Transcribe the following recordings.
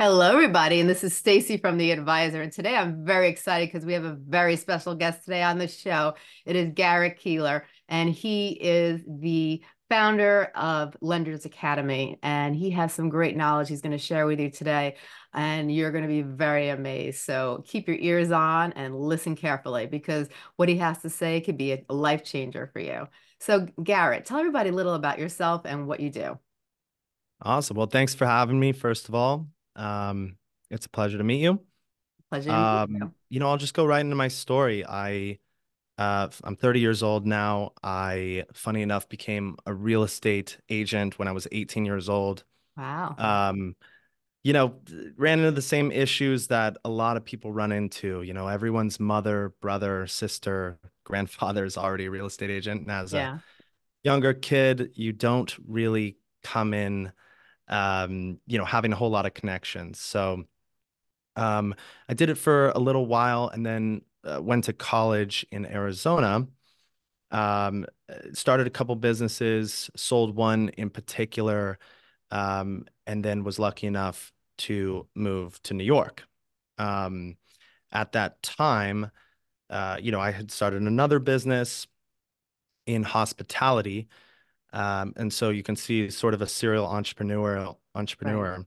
Hello, everybody, and this is Stacey from The Advisor. And today I'm very excited because we have a very special guest today on the show. It is Garrett Keillor, and he is the founder of Lenders Academy, and he has some great knowledge he's going to share with you today, and you're going to be very amazed. So keep your ears on and listen carefully because what he has to say could be a life changer for you. So, Garrett, tell everybody a little about yourself and what you do. Awesome. Well, thanks for having me, first of all. Um, it's a pleasure to meet you. Pleasure. Um, you. you know, I'll just go right into my story. I, uh, I'm 30 years old now. I, funny enough, became a real estate agent when I was 18 years old. Wow. Um, you know, ran into the same issues that a lot of people run into. You know, everyone's mother, brother, sister, grandfather is already a real estate agent. And as yeah. a younger kid, you don't really come in um, you know, having a whole lot of connections. So um, I did it for a little while and then uh, went to college in Arizona. Um, started a couple businesses, sold one in particular, um, and then was lucky enough to move to New York. Um, at that time, uh, you know, I had started another business in hospitality um, and so you can see sort of a serial entrepreneur entrepreneur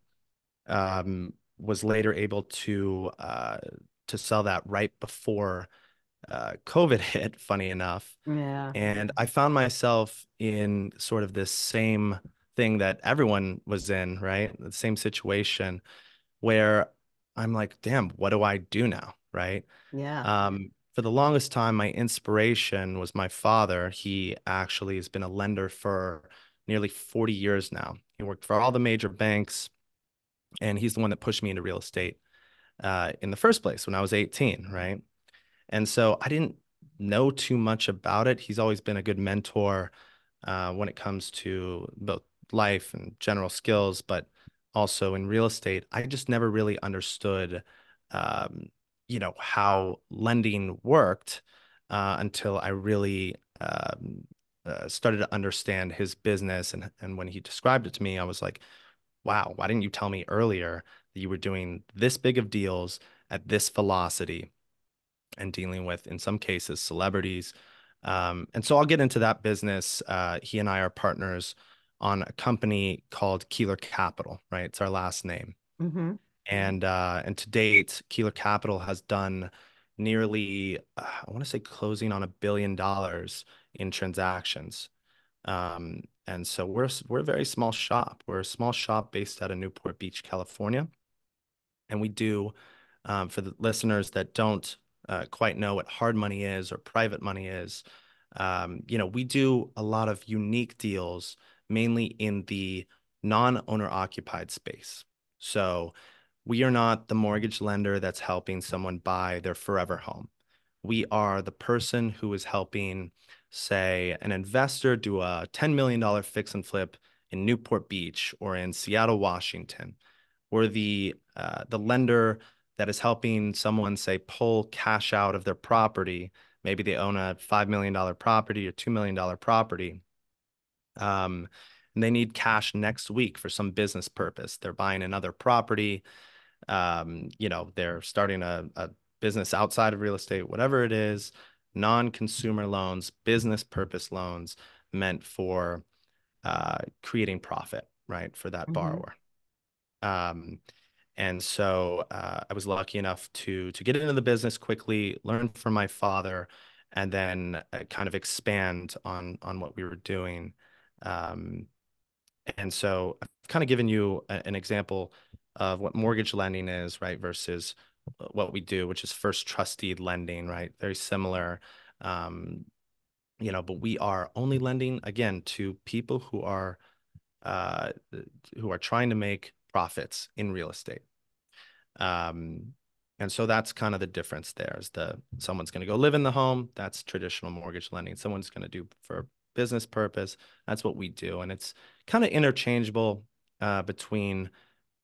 right. um, was later able to uh, to sell that right before uh, COVID hit. Funny enough, yeah. And I found myself in sort of this same thing that everyone was in, right? The same situation where I'm like, damn, what do I do now? Right. Yeah. Um, for the longest time, my inspiration was my father. He actually has been a lender for nearly 40 years now. He worked for all the major banks, and he's the one that pushed me into real estate uh, in the first place when I was 18, right? And so I didn't know too much about it. He's always been a good mentor uh, when it comes to both life and general skills, but also in real estate. I just never really understood um, you know how lending worked uh, until I really um, uh, started to understand his business and and when he described it to me, I was like, wow, why didn't you tell me earlier that you were doing this big of deals at this velocity and dealing with in some cases celebrities. Um, and so I'll get into that business. Uh, he and I are partners on a company called Keillor Capital, right? It's our last name. Mm-hmm. And uh, and to date, Keillor Capital has done nearly, uh, I want to say, closing on a billion dollars in transactions. Um, and so we're we're a very small shop. We're a small shop based out of Newport Beach, California, and we do um, for the listeners that don't uh, quite know what hard money is or private money is. Um, you know, we do a lot of unique deals, mainly in the non-owner occupied space. So we are not the mortgage lender that's helping someone buy their forever home. We are the person who is helping, say, an investor do a $10 million fix and flip in Newport Beach or in Seattle, Washington. We're the, uh, the lender that is helping someone, say, pull cash out of their property. Maybe they own a $5 million property or $2 million property. Um, and they need cash next week for some business purpose. They're buying another property um, you know, they're starting a, a business outside of real estate, whatever it is, non-consumer loans, business purpose loans meant for uh, creating profit, right, for that mm-hmm. borrower. Um, and so uh, I was lucky enough to to get into the business quickly, learn from my father, and then uh, kind of expand on on what we were doing. Um, and so I've kind of given you a, an example of what mortgage lending is, right, versus what we do, which is first trust deed lending, right? Very similar. Um, you know, but we are only lending again to people who are uh, who are trying to make profits in real estate. Um, and so that's kind of the difference there is the someone's going to go live in the home. That's traditional mortgage lending. Someone's going to do for business purpose. That's what we do. And it's kind of interchangeable uh, between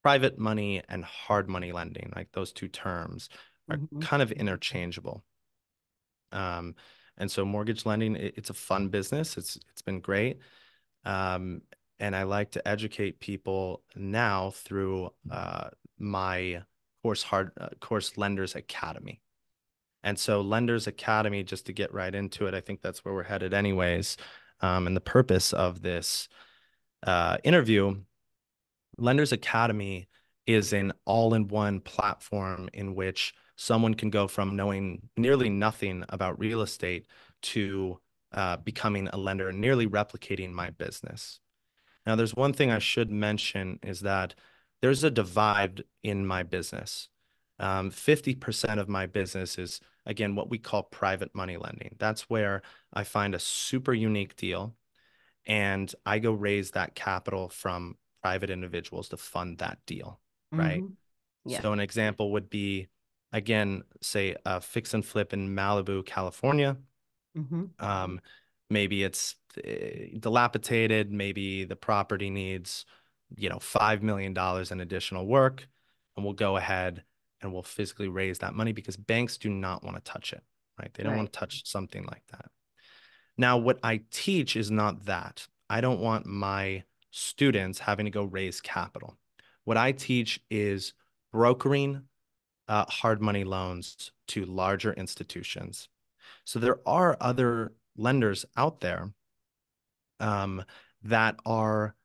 private money and hard money lending, like those two terms are mm-hmm. kind of interchangeable. Um, and so mortgage lending, it, it's a fun business. It's it's been great. Um, and I like to educate people now through uh, my course hard uh, course Lenders Academy. And so Lenders Academy, just to get right into it, I think that's where we're headed anyways. Um, and the purpose of this uh, interview, Lenders Academy is an all-in-one platform in which someone can go from knowing nearly nothing about real estate to uh, becoming a lender and nearly replicating my business. Now, there's one thing I should mention is that there's a divide in my business. Um, 50% of my business is, again, what we call private money lending. That's where I find a super unique deal and I go raise that capital from private individuals to fund that deal, right? Mhm. Yeah. So an example would be, again, say a fix and flip in Malibu, California. Mhm. Um, maybe it's uh, dilapidated, maybe the property needs, you know, $5 million in additional work, and we'll go ahead and we'll physically raise that money because banks do not want to touch it, right? They don't want to touch something like that. Now, what I teach is not that. I don't want my students having to go raise capital. What I teach is brokering uh, hard money loans to larger institutions. So there are other lenders out there um, that are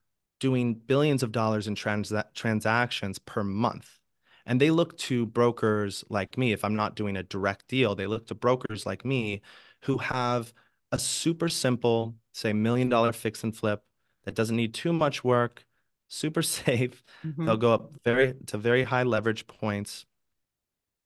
doing billions of dollars in transa- transactions per month. And they look to brokers like me. If I'm not doing a direct deal, they look to brokers like me who have a super simple, say, million dollar fix and flip that doesn't need too much work, super safe. They'll Mhm. go up very to very high leverage points.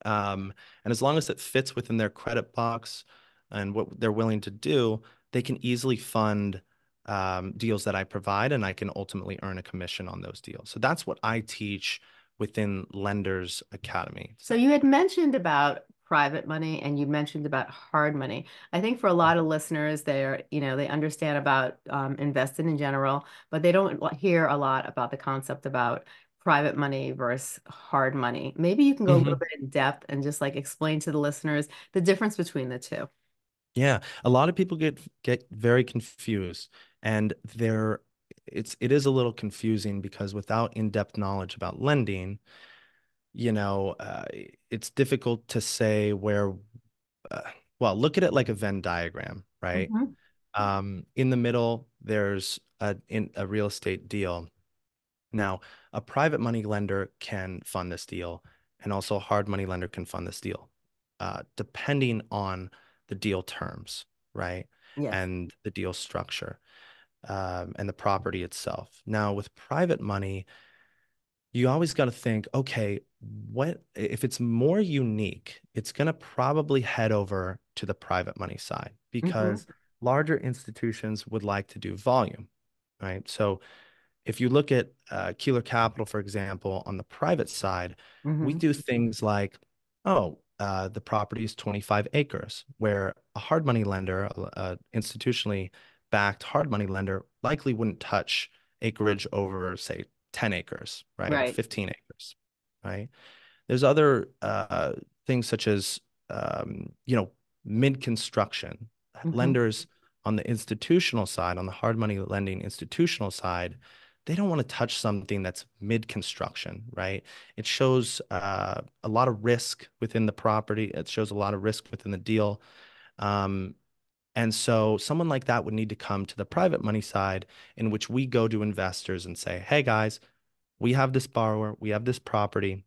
Um, and as long as it fits within their credit box and what they're willing to do, they can easily fund um, deals that I provide, and I can ultimately earn a commission on those deals. So that's what I teach within Lenders Academy. So you had mentioned about private money and you mentioned about hard money. I think for a lot of listeners, they're, you know, they understand about um, investing in general, but they don't hear a lot about the concept about private money versus hard money. Maybe you can go a little Mhm. bit in depth and just like explain to the listeners the difference between the two. Yeah, a lot of people get get very confused, and they're it's it is a little confusing because without in-depth knowledge about lending, you know, uh, it's difficult to say where. Uh, well, look at it like a Venn diagram, right? Mhm. Um, in the middle, there's a in a real estate deal. Now, a private money lender can fund this deal, and also a hard money lender can fund this deal, uh, depending on the deal terms, right? Yes. And the deal structure, um, and the property itself. Now, with private money, you always got to think, okay, what if it's more unique, it's going to probably head over to the private money side because larger institutions would like to do volume, right? So if you look at uh, Keillor Capital, for example, on the private side, we Mhm. do things like, oh, uh, the property is 25 acres, where a hard money lender, a institutionally backed hard money lender, likely wouldn't touch acreage over, say, 10 acres, right? Right. 15 acres, right? There's other uh, things such as, um, you know, mid-construction. Mhm. Lenders on the institutional side, on the hard money lending institutional side, they don't want to touch something that's mid-construction, right? It shows uh, a lot of risk within the property. It shows a lot of risk within the deal. Um, and so someone like that would need to come to the private money side in which we go to investors and say, hey guys, we have this borrower, we have this property,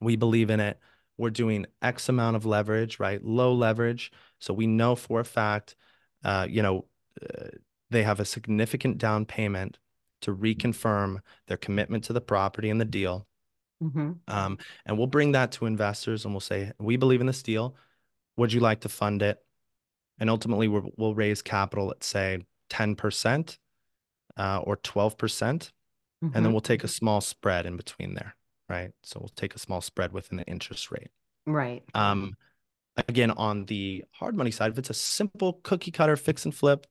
we believe in it. We're doing X amount of leverage, right? Low leverage. So we know for a fact, uh, you know, uh, they have a significant down payment to reconfirm their commitment to the property and the deal. Mhm. Um, and we'll bring that to investors and we'll say, we believe in this deal. Would you like to fund it? And ultimately, we'll, we'll raise capital at say 10% uh, or 12%. And then Mhm. we'll take a small spread in between there, right? So we'll take a small spread within the interest rate. Right. Um, again, on the hard money side, if it's a simple cookie cutter fix and flip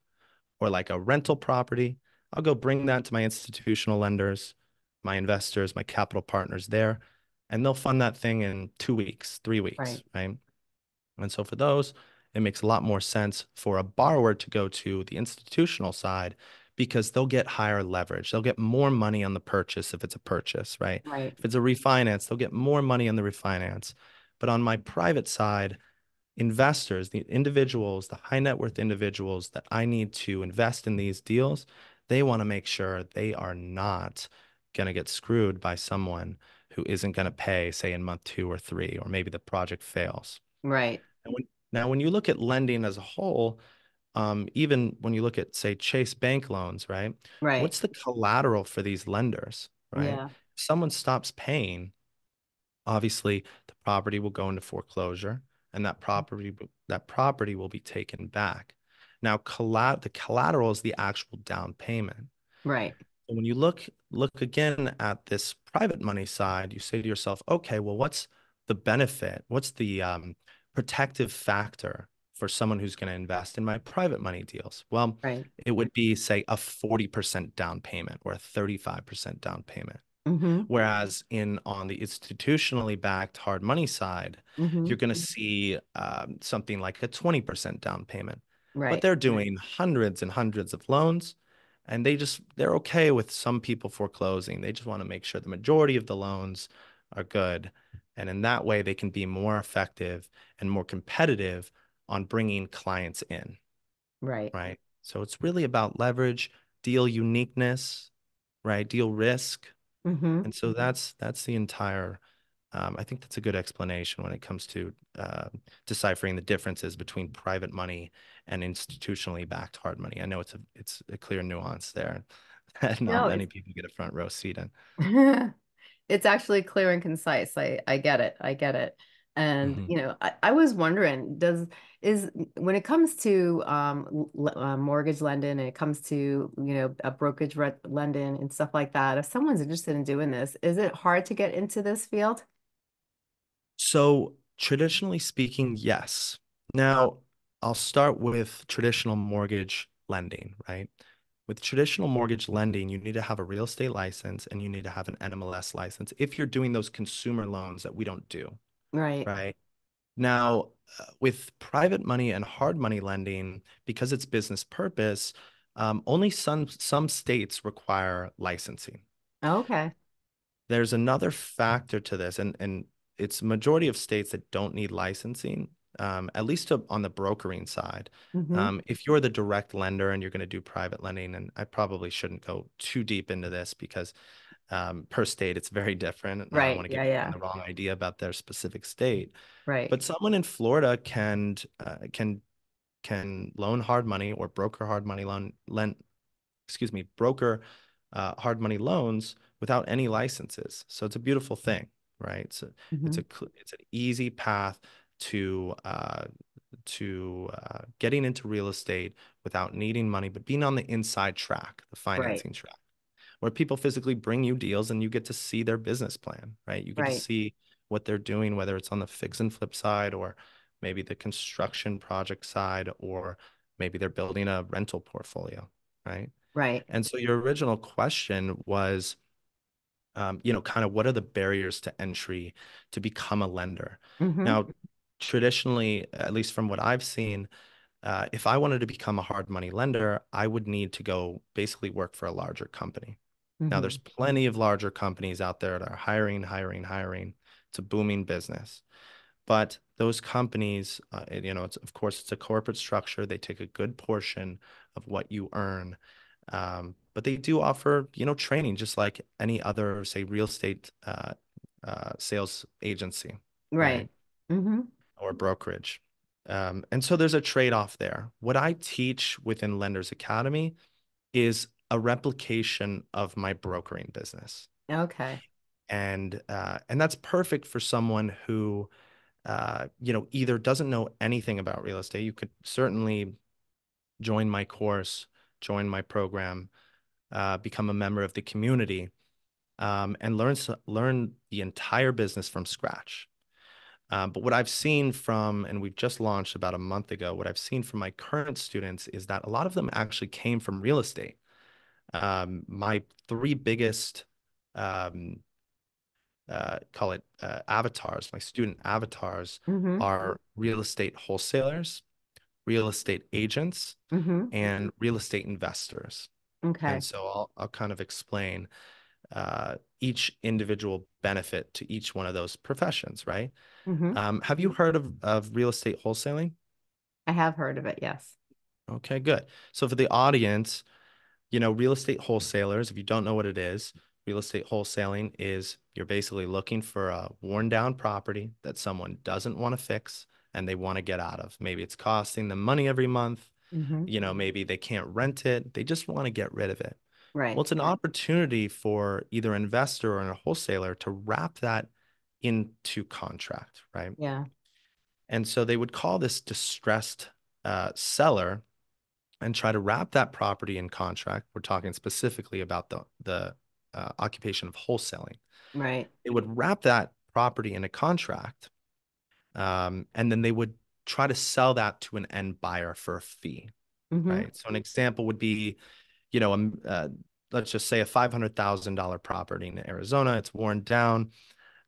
or like a rental property, I'll go bring that to my institutional lenders, my investors, my capital partners there, and they'll fund that thing in two weeks, three weeks, Right. right? And so for those, it makes a lot more sense for a borrower to go to the institutional side because they'll get higher leverage. They'll get more money on the purchase if it's a purchase, right? Right. If it's a refinance, they'll get more money on the refinance. But on my private side, investors, the individuals, the high net worth individuals that I need to invest in these deals, they want to make sure they are not going to get screwed by someone who isn't going to pay, say, in month two or three, or maybe the project fails. Right. When, now, when you look at lending as a whole, um, even when you look at, say, Chase Bank loans, right? Right. What's the collateral for these lenders, right? Yeah. If someone stops paying, obviously the property will go into foreclosure and that property that property will be taken back. Now, collat the collateral is the actual down payment. Right. And when you look look again at this private money side, you say to yourself, okay, well, what's the benefit? What's the um, protective factor for someone who's going to invest in my private money deals? Well, right. it would be, say, a 40% down payment or a 35% down payment. Mm-hmm. Whereas in on the institutionally backed hard money side, mm-hmm. you're going to see um, something like a 20% down payment. Right. But they're doing hundreds and hundreds of loans and they just they're okay with some people foreclosing. They just want to make sure the majority of the loans are good. And in that way they can be more effective and more competitive on bringing clients in. Right. Right? So it's really about leverage, deal uniqueness, right? Deal risk Mm-hmm. and so that's that's the entire. Um, I think that's a good explanation when it comes to uh, deciphering the differences between private money and institutionally backed hard money. I know it's a it's a clear nuance there. and Not No, many people get a front row seat in. it's actually clear and concise. I I get it. I get it. And Mhm. you know, I, I was wondering, does is when it comes to um l- uh, mortgage lending and it comes to you know a brokerage re- lending and stuff like that, if someone's interested in doing this, is it hard to get into this field? So traditionally speaking, yes. Now I'll start with traditional mortgage lending, right? With traditional mortgage lending, you need to have a real estate license and you need to have an NMLS license if you're doing those consumer loans that we don't do. Right. Right. Now, uh, with private money and hard money lending, because it's business purpose, um, only some some states require licensing. Okay. There's another factor to this, and and it's majority of states that don't need licensing, um, at least to, on the brokering side. Mm-hmm. Um, if you're the direct lender and you're going to do private lending, and I probably shouldn't go too deep into this because um, per state it's very different. And I don't want to Yeah. give Yeah. the wrong idea about their specific state. Right. But someone in Florida can uh, can can loan hard money or broker hard money loan lend excuse me broker uh, hard money loans without any licenses. So it's a beautiful thing, right? So it's Mhm. a it's an easy path to uh, to uh, getting into real estate without needing money, but being on the inside track, the Right. financing track, where people physically bring you deals and you get to see their business plan, right? You get to see what they're doing, whether it's on the fix and flip side or maybe the construction project side, or maybe they're building a rental portfolio, right? Right. And so your original question was, um, you know, kind of what are the barriers to entry to become a lender? Mm-hmm. Now, traditionally, at least from what I've seen, uh, if I wanted to become a hard money lender, I would need to go basically work for a larger company. Now, Mm-hmm. there's plenty of larger companies out there that are hiring, hiring, hiring. It's a booming business. But those companies, uh, you know, it's of course it's a corporate structure. They take a good portion of what you earn. Um, but they do offer, you know, training just like any other, say, real estate uh, uh, sales agency, Right. Mm-hmm. Or brokerage. Um, and so there's a trade-off there. What I teach within Lenders Academy is a replication of my brokering business. Okay. And uh, and that's perfect for someone who uh, you know, either doesn't know anything about real estate. You could certainly join my course, join my program, uh, become a member of the community, um, and learn learn the entire business from scratch. Um, but what I've seen from, and we've just launched about a month ago, what I've seen from my current students is that a lot of them actually came from real estate. Um, my three biggest, um, uh, call it uh, avatars, my student avatars Mm-hmm. are real estate wholesalers, real estate agents, Mm-hmm. and real estate investors. Okay. And so I'll I'll kind of explain uh, each individual benefit to each one of those professions, right? hmm Um, have you heard of, of real estate wholesaling? I have heard of it. Yes. Okay, good. So for the audience, you know, real estate wholesalers, if you don't know what it is, real estate wholesaling is you're basically looking for a worn down property that someone doesn't want to fix and they want to get out of. Maybe it's costing them money every month. hmm You know, maybe they can't rent it. They just want to get rid of it. Right. Well, it's an opportunity for either an investor or a wholesaler to wrap that into contract, right? Yeah. And so they would call this distressed uh, seller and try to wrap that property in contract. We're talking specifically about the the uh, occupation of wholesaling. Right. They would wrap that property in a contract, um, and then they would try to sell that to an end buyer for a fee, hmm right? So an example would be, you know, um, uh, let's just say a five hundred thousand dollar property in Arizona. It's worn down.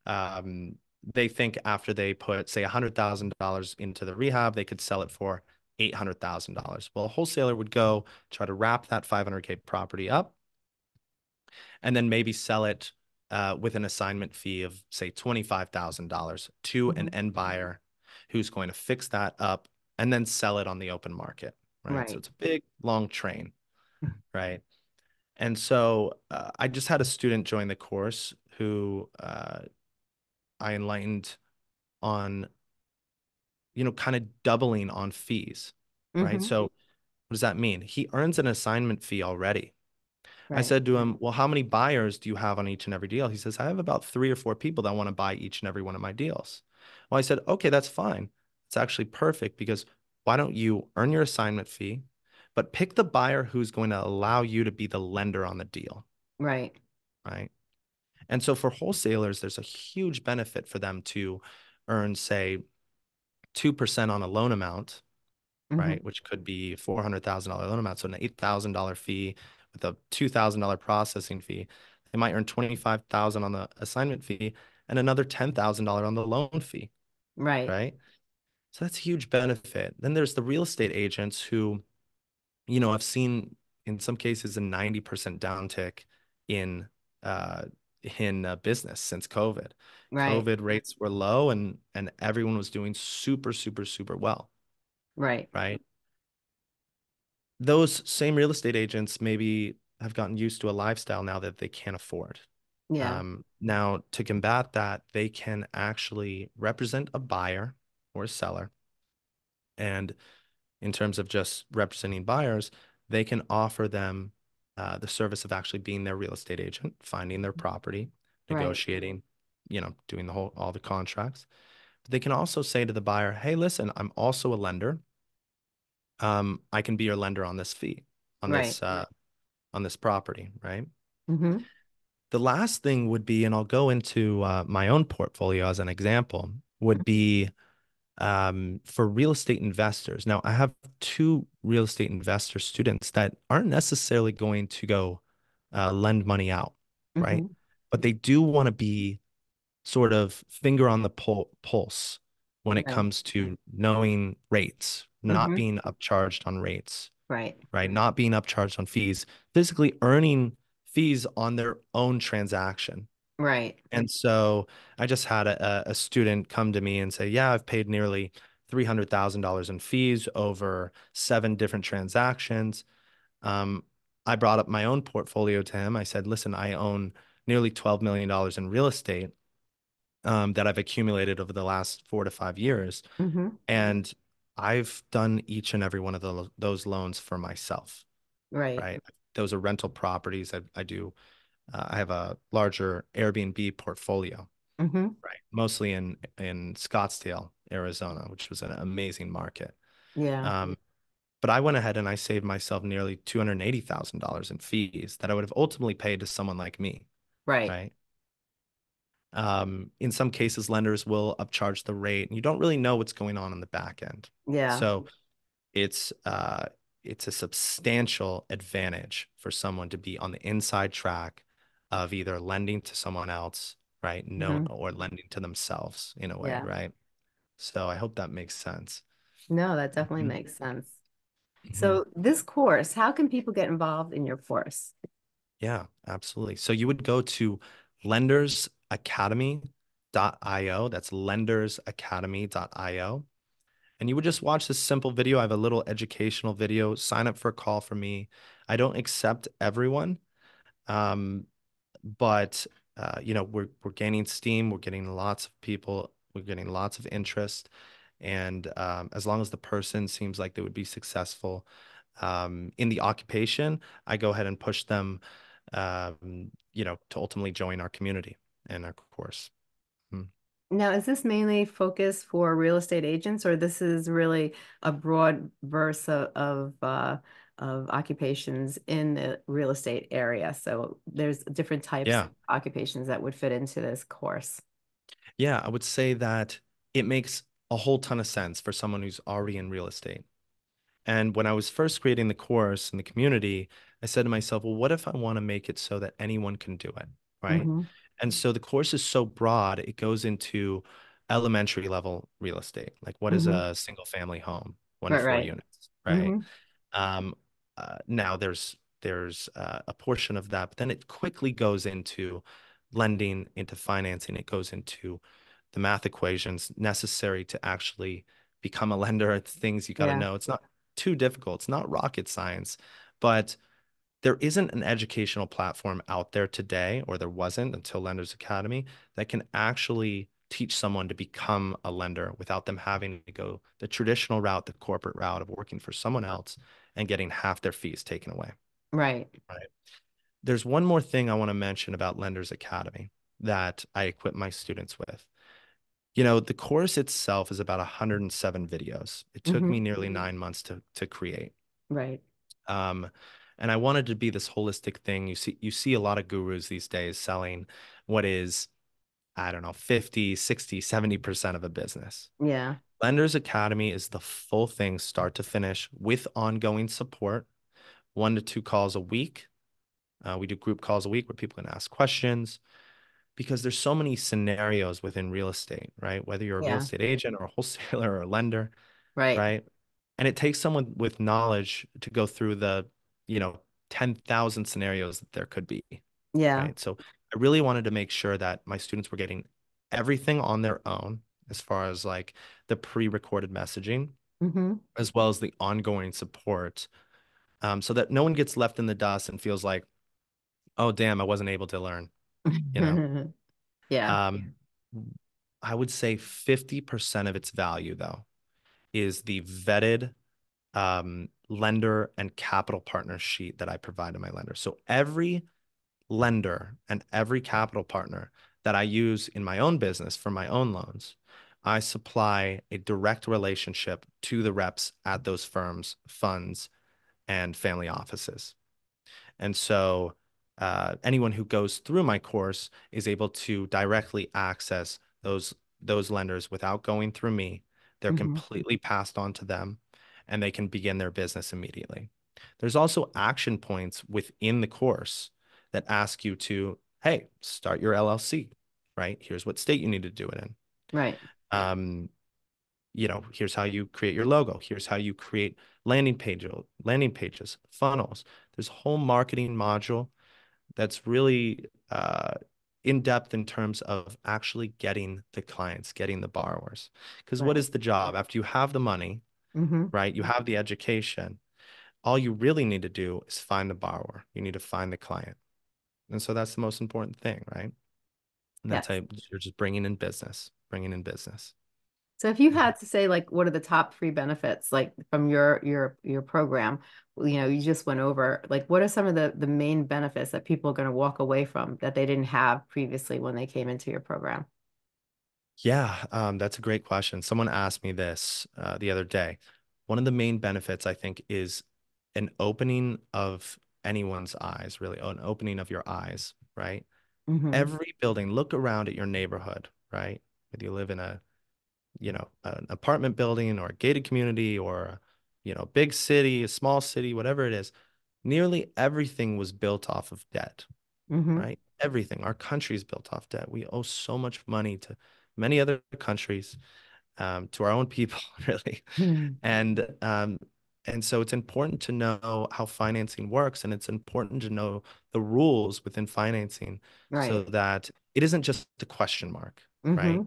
Um, they think after they put say a hundred thousand dollars into the rehab, they could sell it for eight hundred thousand dollars. Well, a wholesaler would go try to wrap that five hundred k property up, and then maybe sell it uh, with an assignment fee of say twenty five thousand dollars to an Mhm. end buyer who's going to fix that up and then sell it on the open market. Right. So it's a big long train. Right. And so uh, I just had a student join the course who uh, I enlightened on, you know, kind of doubling on fees, right? hmm So what does that mean? He earns an assignment fee already. I said to him, Well, how many buyers do you have on each and every deal? He says, I have about three or four people that want to buy each and every one of my deals. Well, I said, Okay, that's fine. It's actually perfect because why don't you earn your assignment fee, but pick the buyer who's going to allow you to be the lender on the deal, Right. right? And so for wholesalers, there's a huge benefit for them to earn, say, 2% on a loan amount, hmm right? Which could be $400,000 loan amount. So an $8,000 fee with a $2,000 processing fee. They might earn 25,000 on the assignment fee and another $10,000 on the loan fee, Right. right? So that's a huge benefit. Then there's the real estate agents who, you know, I've seen in some cases a 90% downtick in uh in uh, business since COVID. Right. COVID rates were low and and everyone was doing super super super well, Right. right? Those same real estate agents maybe have gotten used to a lifestyle now that they can't afford. Yeah. Um, now to combat that, they can actually represent a buyer or a seller. And in terms of just representing buyers, they can offer them uh, the service of actually being their real estate agent, finding their property, Right. negotiating, you know, doing the whole all the contracts. But they can also say to the buyer, "Hey, listen, I'm also a lender. Um, I can be your lender on this fee, on Right. this uh, on this property, right?" hmm The last thing would be, and I'll go into uh, my own portfolio as an example, would be um, for real estate investors. Now, I have two real estate investor students that aren't necessarily going to go uh, lend money out, right? hmm But they do want to be sort of finger on the pul pulse when it Right. comes to knowing rates, not hmm being upcharged on rates, Right. right? Not being upcharged on fees, physically earning fees on their own transaction. Right. And so I just had a, a student come to me and say, Yeah, I've paid nearly $300,000 in fees over seven different transactions. Um, I brought up my own portfolio to him. I said, Listen, I own nearly $12 million in real estate um, that I've accumulated over the last four to five years. hmm And I've done each and every one of the, those loans for myself, Right. right? Those are rental properties. I, I do, uh, I have a larger Airbnb portfolio. hmm Right. Mostly in in Scottsdale, Arizona, which was an amazing market. Yeah. Um, but I went ahead and I saved myself nearly $280,000 in fees that I would have ultimately paid to someone like me, Right. right? Um, in some cases, lenders will upcharge the rate, and you don't really know what's going on in the back end. Yeah. So it's uh it's a substantial advantage for someone to be on the inside track of either lending to someone else, right? No, hmm or lending to themselves in a way, Yeah. right? So I hope that makes sense. No, that definitely Mhm. makes sense. So this course, how can people get involved in your course? Yeah, absolutely. So you would go to lendersacademy.io. That's lendersacademy.io. And you would just watch this simple video. I have a little educational video. Sign up for a call for me. I don't accept everyone. Um, but uh, you know, we're we're gaining steam, we're getting lots of people, we're getting lots of interest. And um, as long as the person seems like they would be successful um, in the occupation, I go ahead and push them, um, you know, to ultimately join our community and our course. Hmm. Now, is this mainly focused for real estate agents, or this is really a broad verse of, of uh, of occupations in the real estate area. So there's different types yeah. of occupations that would fit into this course. Yeah, I would say that it makes a whole ton of sense for someone who's already in real estate. And when I was first creating the course in the community, I said to myself, well, what if I want to make it so that anyone can do it? Right. Mm-hmm. And so the course is so broad, it goes into elementary level real estate. Like what mm-hmm. is a single family home, one right, to four right. units, right? Mm-hmm. Um, uh, now there's there's uh, a portion of that, but then it quickly goes into lending, into financing. It goes into the math equations necessary to actually become a lender. It's things you got to yeah. know. It's not too difficult. It's not rocket science, but there isn't an educational platform out there today, or there wasn't until Lenders Academy, that can actually teach someone to become a lender without them having to go the traditional route, the corporate route of working for someone else and getting half their fees taken away. Right. Right. There's one more thing I want to mention about Lenders Academy that I equip my students with. You know, the course itself is about 107 videos. It took mm-hmm. me nearly nine months to to create. Right. Um, and I wanted to be this holistic thing. You see, you see a lot of gurus these days selling what is, I don't know, 50, 60, 70% of a business. Yeah. Lenders Academy is the full thing, start to finish, with ongoing support, one to two calls a week. Uh, we do group calls a week where people can ask questions because there's so many scenarios within real estate, right? Whether you're a yeah. real estate agent or a wholesaler or a lender, right? Right. And it takes someone with knowledge to go through the, you know, 10,000 scenarios that there could be. Yeah. Right? So I really wanted to make sure that my students were getting everything on their own as far as like the pre-recorded messaging mm-hmm. as well as the ongoing support um, so that no one gets left in the dust and feels like oh damn i wasn't able to learn you know? Yeah. Um, i would say 50% of its value though is the vetted um, lender and capital partner sheet that i provide to my lender. So every lender and every capital partner that i use in my own business for my own loans I supply a direct relationship to the reps at those firms, funds, and family offices. And so uh, anyone who goes through my course is able to directly access those those lenders without going through me. They're mm-hmm. completely passed on to them and they can begin their business immediately. There's also action points within the course that ask you to, hey, start your LLC, right? Here's what state you need to do it in. Right um, you know, here's how you create your logo. Here's how you create landing page, landing pages, funnels. There's a whole marketing module that's really uh, in depth in terms of actually getting the clients, getting the borrowers. Because right. what is the job after you have the money, mm-hmm. right? You have the education. All you really need to do is find the borrower. You need to find the client, and so that's the most important thing, right? And that's yes. how you're just bringing in business bringing in business. So if you mm-hmm. had to say like what are the top three benefits like from your your your program, you know, you just went over like what are some of the the main benefits that people are going to walk away from that they didn't have previously when they came into your program? Yeah, um, that's a great question. Someone asked me this uh, the other day. One of the main benefits I think is an opening of anyone's eyes, really, an opening of your eyes, right? Mm-hmm. Every building, look around at your neighborhood, right? Whether you live in a you know an apartment building or a gated community or a, you know big city a small city whatever it is nearly everything was built off of debt mm-hmm. right? Everything. Our country is built off debt. We owe so much money to many other countries um, to our own people really. Mm-hmm. and um, and so it's important to know how financing works and it's important to know the rules within financing so that it isn't just a question mark, right? Mm-hmm.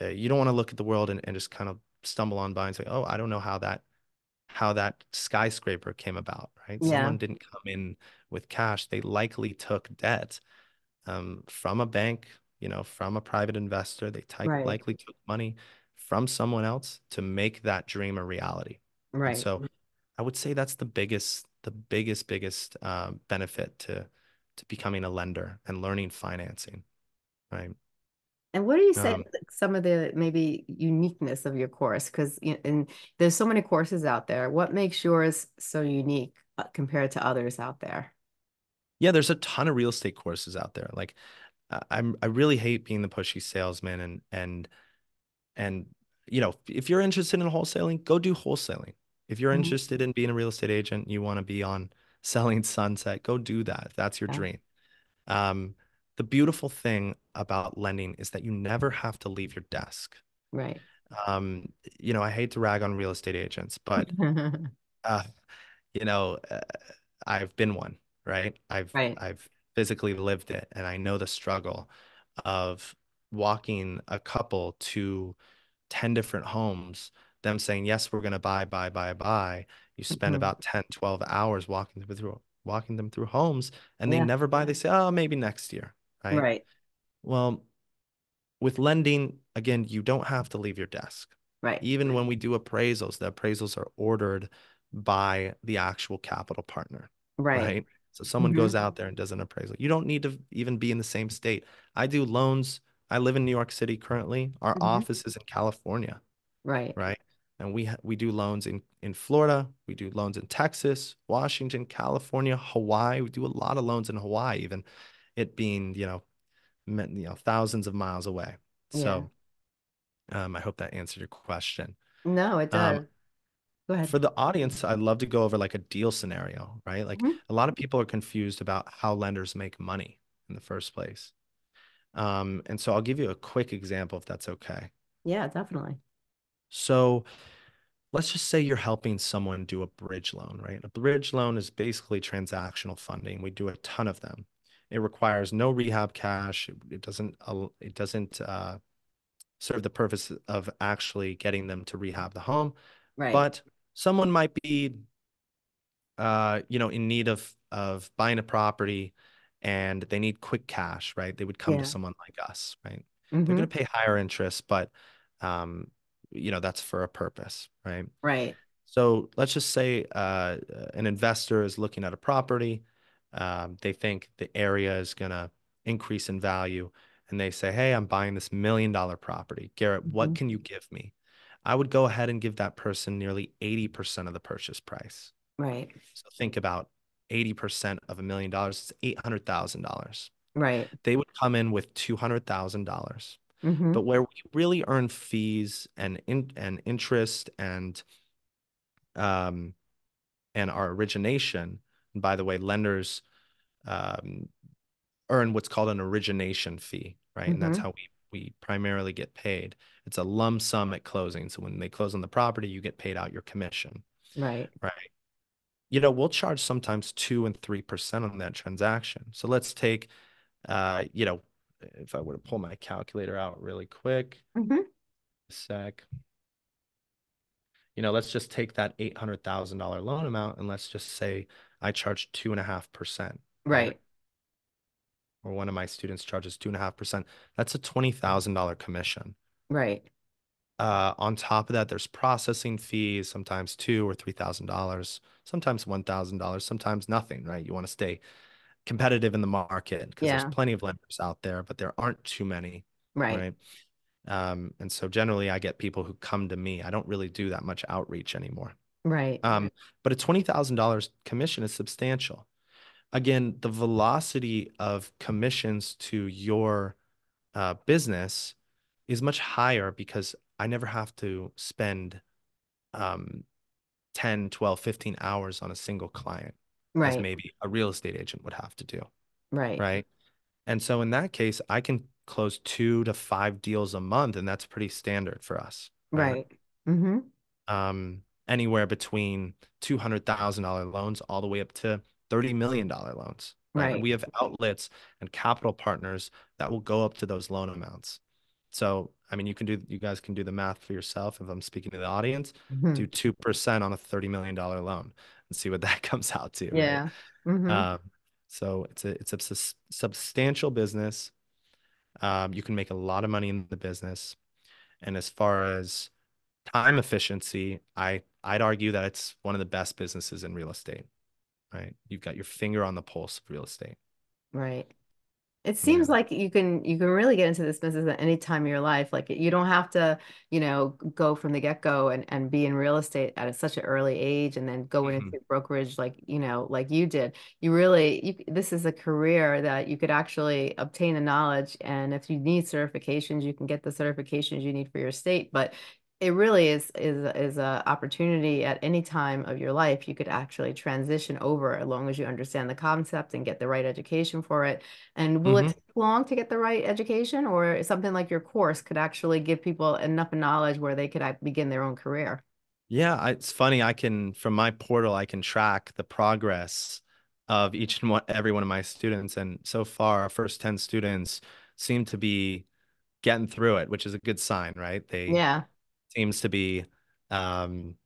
Uh, you don't want to look at the world and, and just kind of stumble on by and say, oh, I don't know how that how that skyscraper came about, right? Yeah. Someone didn't come in with cash. They likely took debt um, from a bank, you know, from a private investor. They ty- Right. likely took money from someone else to make that dream a reality. And Right. so I would say that's the biggest, the biggest, biggest uh, benefit to to becoming a lender and learning financing, right? And what do you say Um, like, some of the maybe uniqueness of your course? Because you know, and there's so many courses out there. What makes yours so unique uh, compared to others out there? yeah, there's a ton of real estate courses out there. Like I- I'm, I really hate being the pushy salesman and and and you know, if you're interested in wholesaling, go do wholesaling. If you're Mhm. interested in being a real estate agent, you want to be on selling Sunset, go do that that's your Yeah. dream. Um, the beautiful thing about lending is that you never have to leave your desk. Right. Um, you know, I hate to rag on real estate agents, but uh, you know, uh, I've been one, right? I've Right. I've physically lived it, and I know the struggle of walking a couple to 10 different homes, them saying, yes, we're going to buy, buy, buy, buy. You spend Mhm. about 10, 12 hours walking them through walking them through homes and they never buy. They say, oh, maybe next year, right? Right. Well, with lending, again, you don't have to leave your desk. Right. Even when we do appraisals, the appraisals are ordered by the actual capital partner, Right. right? So someone Mhm. goes out there and does an appraisal. You don't need to even be in the same state. I do loans. I live in New York City currently. Our Mhm. office is in California, Right. right? And we ha- we do loans in in Florida. We do loans in Texas, Washington, California, Hawaii. We do a lot of loans in Hawaii, even it being, you know, you know, thousands of miles away. Yeah. So, um, I hope that answered your question. No, it Um, does. Go ahead. for the audience, I'd love to go over like a deal scenario, right? Like Mhm. a lot of people are confused about how lenders make money in the first place. Um, and so I'll give you a quick example if that's okay. Yeah, definitely. So let's just say you're helping someone do a bridge loan, right? A bridge loan is basically transactional funding. We do a ton of them. It requires no rehab cash. It, doesn't it doesn't uh, serve the purpose of actually getting them to rehab the home, Right. but someone might be uh, you know, in need of of buying a property and they need quick cash, right? They would come to someone like us, right? They're hmm going to pay higher interest, but um, you know, that's for a purpose, right? Right. So let's just say uh, an investor is looking at a property. Um, they think the area is going to increase in value, and they say, Hey, I'm buying this million dollar property. Garrett, what hmm can you give me? I would go ahead and give that person nearly 80% of the purchase price. Right. So think about 80% of a million dollars, it's $800,000. Right. They would come in with $200,000. hmm But where we really earn fees and in, and interest and um and our origination, and by the way, lenders um earn what's called an origination fee, right? And that's hmm how we we primarily get paid. It's a lump sum at closing. So when they close on the property, you get paid out your commission, Right. right? you know, we'll charge sometimes two and three percent on that transaction. So let's take, uh, you know, if I were to pull my calculator out really quick, hmm a sec. You know, let's just take that eight hundred thousand dollar loan amount and let's just say I charge two and a half percent, right? Or one of my students charges two and a half percent. That's a twenty thousand dollar commission. Right. Uh, on top of that, there's processing fees, sometimes two or three thousand dollars, sometimes one thousand dollars, sometimes nothing, right? You want to stay competitive in the market because there's plenty of lenders out there, but there aren't too many, Right. right? Um, and so generally I get people who come to me. I don't really do that much outreach anymore. Right. Um, but a $20,000 commission is substantial. Again, the velocity of commissions to your uh, business is much higher because I never have to spend um, 10, 12, 15 hours on a single client as maybe a real estate agent would have to do, Right. right? And so in that case, I can close two to five deals a month, and that's pretty standard for us, right? Right. hmm Um, anywhere between $200,000 loans all the way up to $30 million loans. Right? Right. We have outlets and capital partners that will go up to those loan amounts. So, I mean, you can do, you guys can do the math for yourself. If I'm speaking to the audience, Mhm. do 2% on a $30 million loan and see what that comes out to. right? Yeah. Mhm. Um, so it's a it's a substantial business. Um, you can make a lot of money in the business. And as far as time efficiency, I I'd argue that it's one of the best businesses in real estate, right? You've got your finger on the pulse of real estate. Right. It seems Yeah. like you can you can really get into this business at any time of your life. Like you don't have to, you know, go from the get-go and, and be in real estate at a, such an early age and then go Mhm. into brokerage like, you know, like you did. You really you, this is a career that you could actually obtain the knowledge and if you need certifications, you can get the certifications you need for your state. But it really is is is a opportunity at any time of your life you could actually transition over as long as you understand the concept and get the right education for it and will it Mhm. take long to get the right education, or something like your course could actually give people enough knowledge where they could begin their own career? Yeah, it's funny. I can from my portal, I can track the progress of each and one, every one of my students. And so far, our first 10 students seem to be getting through it, which is a good sign, right? They Yeah, seems to be um,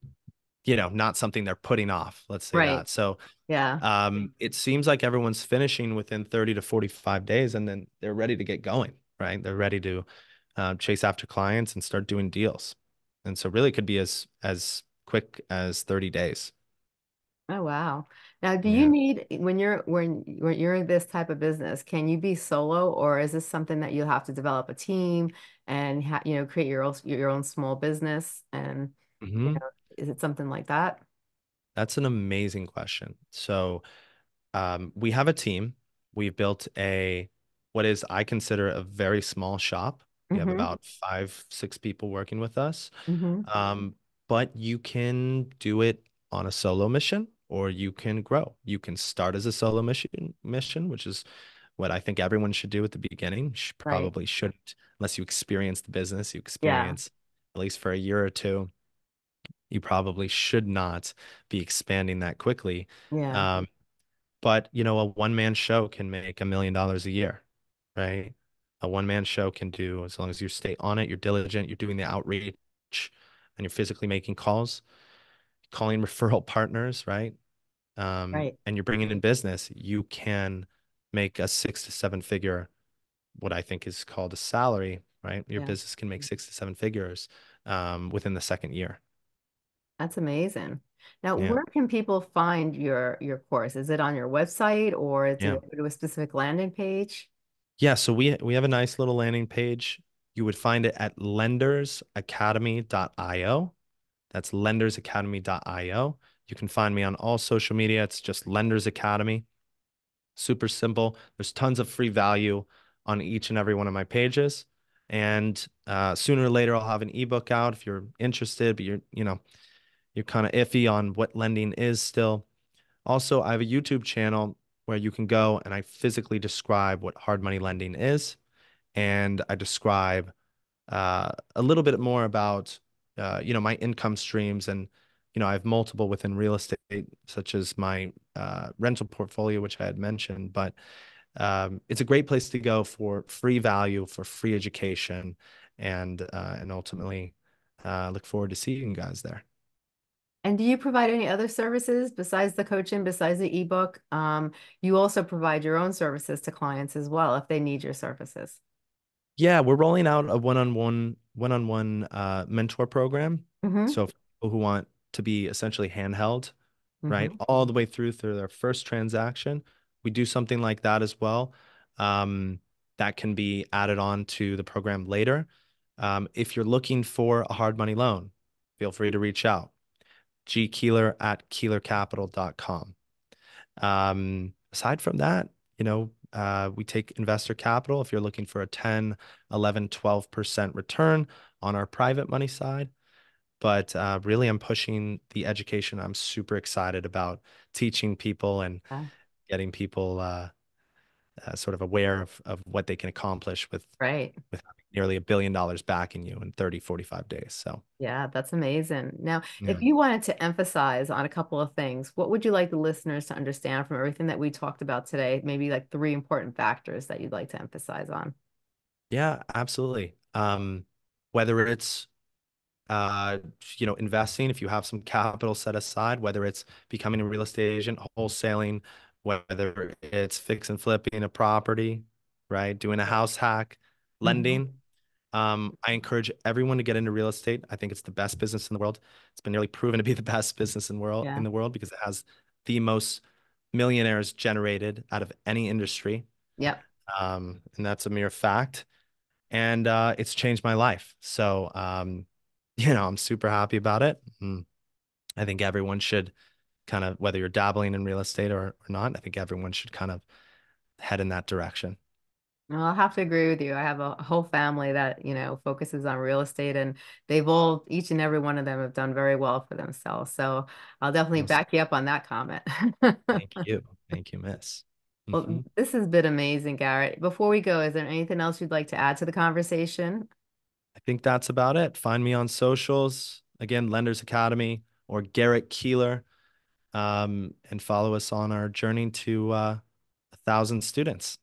you know, not something they're putting off, let's say right. that. So Yeah, um, it seems like everyone's finishing within 30 to 45 days and then they're ready to get going, right? They're ready to uh, chase after clients and start doing deals. And so really it could be as as quick as 30 days. Oh wow. Now, do you need when you're when when you're in this type of business, can you be solo or is this something that you'll have to develop a team and ha you know create your own your own small business and you Mhm. know is it something like that? That's an amazing question. So um, we have a team. We've built a what is I consider a very small shop. We have Mm-hmm. about five, six people working with us. Mm-hmm. Um, but you can do it on a solo mission or you can grow. You can start as a solo mission mission, which is what I think everyone should do at the beginning. Sh- Right. Probably shouldn't, unless you experience the business, you Yeah. experience at least for a year or two. You probably should not be expanding that quickly. Yeah. Um, but you know, a one-man show can make a million dollars a year, right? A one-man show can do, as long as you stay on it, you're diligent, you're doing the outreach, and you're physically making calls, calling referral partners, right? Um, Right. and you're bringing in business, you can make a six to seven figure, what I think is called a salary, right? Your Yeah. business can make six to seven figures um, within the second year. That's amazing. Now, Yeah. where can people find your your course? Is it on your website or do Yeah. to a specific landing page? Yeah, so we we have a nice little landing page. You would find it at lendersacademy.io. That's lendersacademy.io. You can find me on all social media. It's just Lenders Academy. Super simple. There's tons of free value on each and every one of my pages. And uh, sooner or later, I'll have an ebook out if you're interested, but you're, you know, you're kind of iffy on what lending is still. Also, I have a YouTube channel where you can go and I physically describe what hard money lending is. And I describe uh, a little bit more about, uh, you know, my income streams. And, you know, I have multiple within real estate, such as my uh, rental portfolio, which I had mentioned. But um, it's a great place to go for free value, for free education, and uh, and ultimately uh, look forward to seeing you guys there. And do you provide any other services besides the coaching, besides the ebook? Um, you also provide your own services to clients as well if they need your services. Yeah, we're rolling out a one-on-one one-on-one uh, mentor program. Mm-hmm. So people who want to be essentially handheld, right, Mm-hmm. all the way through through their first transaction, we do something like that as well. Um, that can be added on to the program later. Um, if you're looking for a hard money loan, feel free to reach out. G Keillor at keillorcapital.com. Um, aside from that, you know, uh, we take investor capital if you're looking for a 10, 11, 12% return on our private money side. But uh, really, I'm pushing the education. I'm super excited about teaching people and getting people uh, uh, sort of aware of, of what they can accomplish with Right. with nearly a billion dollars backing you in 30, 45 days. So yeah, that's amazing. Now, yeah. if you wanted to emphasize on a couple of things, what would you like the listeners to understand from everything that we talked about today? Maybe like three important factors that you'd like to emphasize on. Yeah, absolutely. Um, whether it's uh, you know, investing, if you have some capital set aside, whether it's becoming a real estate agent, wholesaling, whether it's fix and flipping a property, right? Doing a house hack, lending. Mm-hmm. Um, I encourage everyone to get into real estate. I think it's the best business in the world. It's been nearly proven to be the best business in world yeah. in the world because it has the most millionaires generated out of any industry. Yep. Um, and that's a mere fact. And uh, it's changed my life. So um, you know, I'm super happy about it. And mm. I think everyone should kind of, whether you're dabbling in real estate or, or not, I think everyone should kind of head in that direction. Well, I'll have to agree with you. I have a whole family that, you know, focuses on real estate and they've all, each and every one of them have done very well for themselves. So I'll definitely awesome. back you up on that comment. Thank you. Thank you, miss. Well, mm-hmm. this has been amazing, Garrett. Before we go, is there anything else you'd like to add to the conversation? I think that's about it. Find me on socials. Again, Lenders Academy or Garrett Keillor, Um, and follow us on our journey to uh, a thousand students.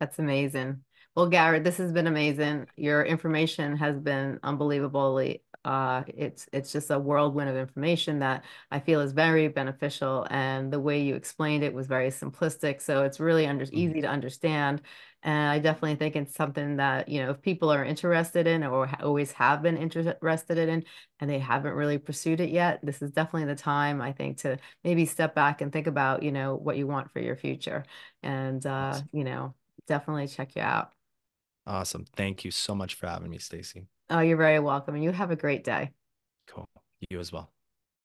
That's amazing. Well, Garrett, this has been amazing. Your information has been unbelievably uh, it's it's just a whirlwind of information that I feel is very beneficial, and the way you explained it was very simplistic, so it's really under, mm-hmm. easy to understand. And I definitely think it's something that you know if people are interested in or ha always have been interested in, and they haven't really pursued it yet, this is definitely the time I think to maybe step back and think about you know what you want for your future, and uh, you know definitely check you out. Awesome. Thank you so much for having me, Stacey. Oh, you're very welcome. And you have a great day. Cool. You as well.